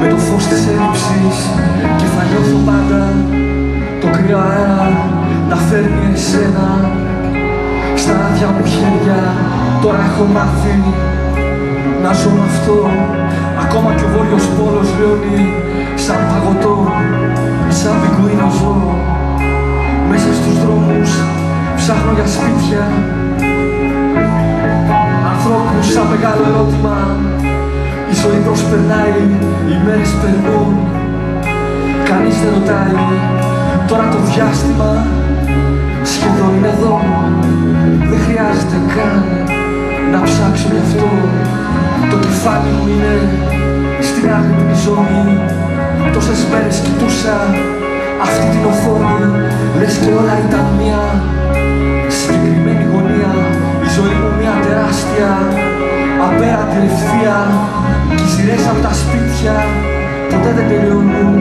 με το φως της έλλειψης. Και θα νιώθω πάντα το κρύο αέρα να φέρνει εσένα. Στα άδεια μου χέρια τώρα έχω μάθει να ζω με αυτό. Ακόμα και ο βόρειος πόλος λιώνει σαν παγωτό Σαν πιγκουίνο ζω μέσα στους δρόμους ψάχνω για σπίτια. Ανθρώπους σαν μεγάλο ερώτημα Η ζωή προσπερνάει, οι μέρες περνούν. Κανείς δεν ρωτάει Τώρα το διάστημα σχεδόν είναι εδώ. Δεν χρειάζεται καν να ψάξω γι' αυτό. Το κεφάλι μου είναι στην άγρυπνη ζώνη Τόσες μέρες κοιτούσα αυτή την οθόνη. Λες και όλα ήταν μια συγκεκριμένη γωνία. Η ζωή μου μια τεράστια απέραντη ευθεία Κι οι σειρές από τα σπίτια ποτέ δεν τελειώνουν.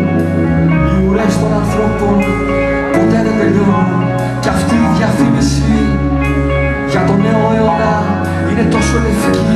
Οι ουρές των ανθρώπων ποτέ δεν τελειώνουν Κι αυτή η διαφήμιση για τον νέο αιώνα είναι τόσο λευκή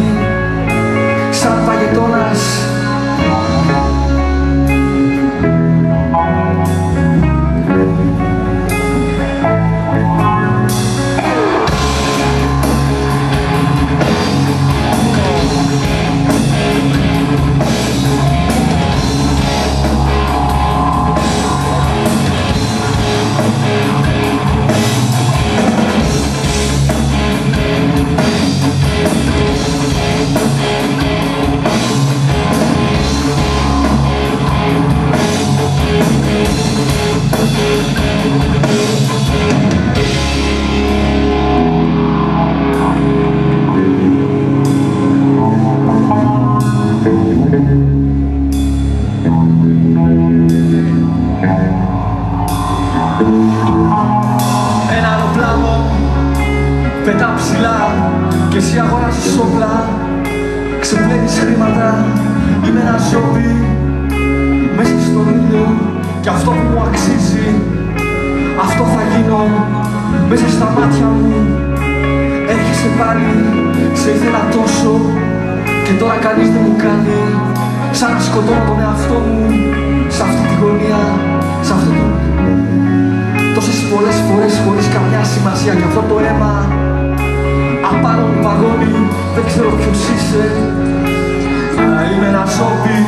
πετά ψηλά και εσύ αγοράζεις όπλα ξεπλένεις χρήματα είμαι ένα ζόμπι μέσα στον ήλιο και αυτό που μου αξίζει αυτό θα γίνω μέσα στα μάτια μου. Έρχεσαι πάλι σε ήθελα τόσο και τώρα κανείς δεν μου κάνει. Σαν να σκοτώνω τον εαυτό μου σε αυτή τη γωνία σε αυτό το Τόσες πολλές φορές χωρίς καμιά σημασία και αυτό το αίμα Απάνω μου παγώνει, δεν ξέρω ποιος είσαι, αλλά είμαι ένα σοβι.